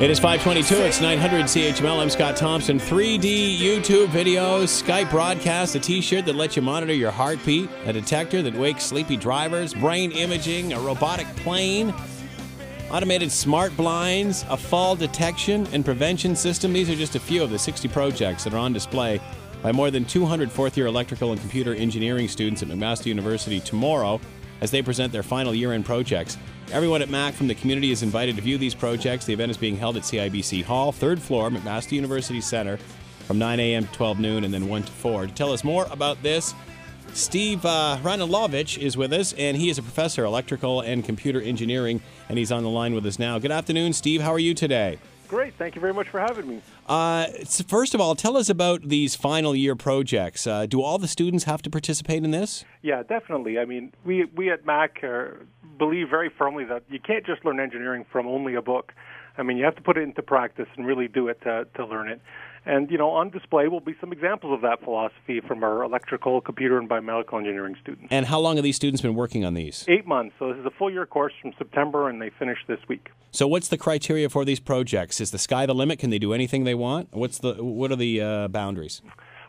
It is 522. It's 900 CHML. I'm Scott Thompson. 3D YouTube videos, Skype broadcast, a t shirt that lets you monitor your heartbeat, a detector that wakes sleepy drivers, brain imaging, a robotic plane, automated smart blinds, a fall detection and prevention system. These are just a few of the 60 projects that are on display by more than 200 fourth year electrical and computer engineering students at McMaster University tomorrow as they present their final year end projects. Everyone at MAC from the community is invited to view these projects. The event is being held at CIBC Hall, third floor, McMaster University Center, from 9 a.m. to 12 noon and then 1 to 4. To tell us more about this, Steve uh, Hranilovic is with us, and he is a professor of electrical and computer engineering, and he's on the line with us now. Good afternoon, Steve. How are you today? Great. Thank you very much for having me. Uh, so first of all, tell us about these final year projects. Uh, do all the students have to participate in this? Yeah, definitely. I mean, we we at MAC uh, believe very firmly that you can't just learn engineering from only a book. I mean, you have to put it into practice and really do it to, to learn it. And, you know, on display will be some examples of that philosophy from our electrical, computer, and biomedical engineering students. And how long have these students been working on these? Eight months. So this is a full year course from September, and they finish this week. So what's the criteria for these projects? Is the sky the limit? Can they do anything they want? What's the what are the uh, boundaries?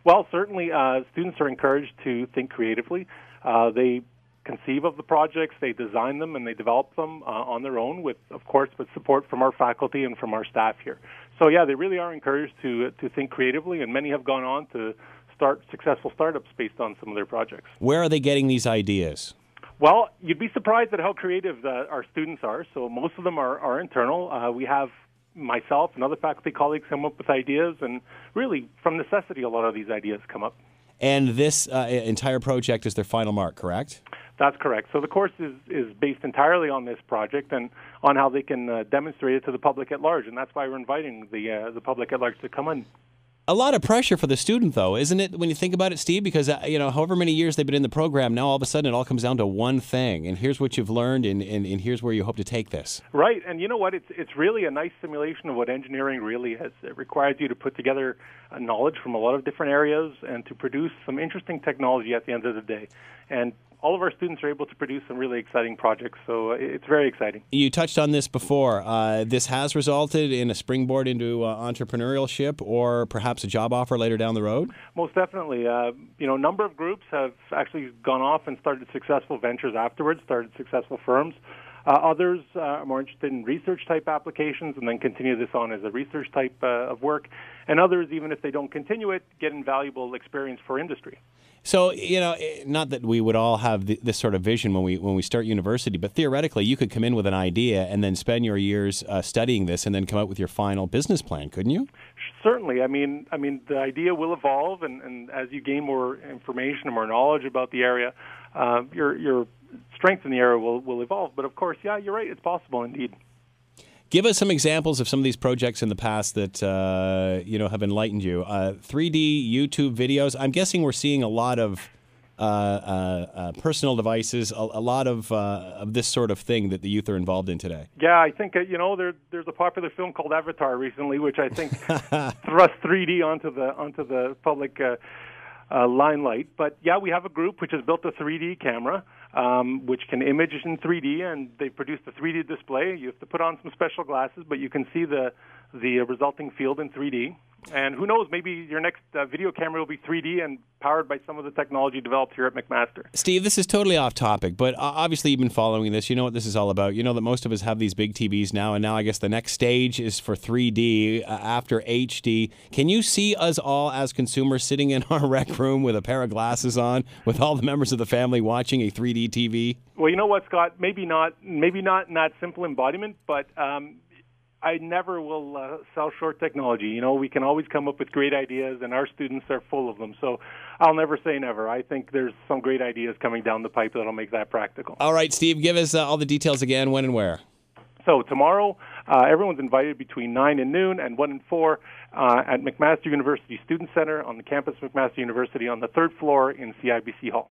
Well, certainly, uh, students are encouraged to think creatively. Uh, they conceive of the projects, they design them, and they develop them uh, on their own, with, of course, with support from our faculty and from our staff here. So, yeah, they really are encouraged to to think creatively, and many have gone on to start successful startups based on some of their projects. Where are they getting these ideas? Well, you'd be surprised at how creative the, our students are. So, most of them are, are internal. Uh, we have myself and other faculty colleagues come up with ideas, and really, from necessity, a lot of these ideas come up. And this uh, entire project is their final mark, correct? That's correct. So the course is, is based entirely on this project and on how they can uh, demonstrate it to the public at large, and that's why we're inviting the uh, the public at large to come in. A lot of pressure for the student, though, isn't it? When you think about it, Steve, because uh, you know, however many years they've been in the program, now all of a sudden it all comes down to one thing, and here's what you've learned, and, and, and here's where you hope to take this. Right, and you know what? It's it's really a nice simulation of what engineering really is. It requires you to put together uh, knowledge from a lot of different areas and to produce some interesting technology at the end of the day. And all of our students are able to produce some really exciting projects, so uh, it's very exciting. You touched on this before. Uh, this has resulted in a springboard into uh, entrepreneurship or perhaps a job offer later down the road? Most definitely. Uh, you know, a number of groups have actually gone off and started successful ventures afterwards, started successful firms. Uh, others uh, are more interested in research type applications and then continue this on as a research type uh, of work. And others, even if they don't continue it, get invaluable experience for industry. So you know, eh, not that we would all have this sort of vision when we when we start university, but theoretically, you could come in with an idea and then spend your years uh, studying this, and then come out with your final business plan, couldn't you? Certainly. I mean, I mean, the idea will evolve, and, and as you gain more information and more knowledge about the area, uh, your your strength in the area will will evolve. But of course, yeah, you're right. It's possible indeed. Give us some examples of some of these projects in the past that uh, you know have enlightened you. Uh, 3D YouTube videos. I'm guessing we're seeing a lot of uh, uh, uh personal devices, a, a lot of uh, of this sort of thing that the youth are involved in today. Yeah, I think you know there, there's a popular film called Avatar recently, which I think thrust 3D onto the onto the public limelight. But yeah, we have a group which has built a 3D camera um, which can image in 3D, and they produce a 3D display. You have to put on some special glasses, but you can see the the resulting field in 3D. And who knows, maybe your next uh, video camera will be 3D and powered by some of the technology developed here at McMaster. Steve, this is totally off topic, but obviously you've been following this. You know what this is all about. You know that most of us have these big TVs now, and now I guess the next stage is for 3D uh, after HD. Can you see us all as consumers sitting in our rec room with a pair of glasses on, with all the members of the family watching a 3D TV? Well, you know what, Scott? Maybe not. Maybe not in that simple embodiment, but um, I never will uh, sell short technology. You know, we can always come up with great ideas, and our students are full of them. So I'll never say never. I think there's some great ideas coming down the pipe that'll make that practical. All right, Steve, give us uh, all the details again when and where. So tomorrow, uh, everyone's invited between 9 and noon and 1 and 4 uh, at McMaster University Student Center on the campus of McMaster University on the third floor in CIBC Hall.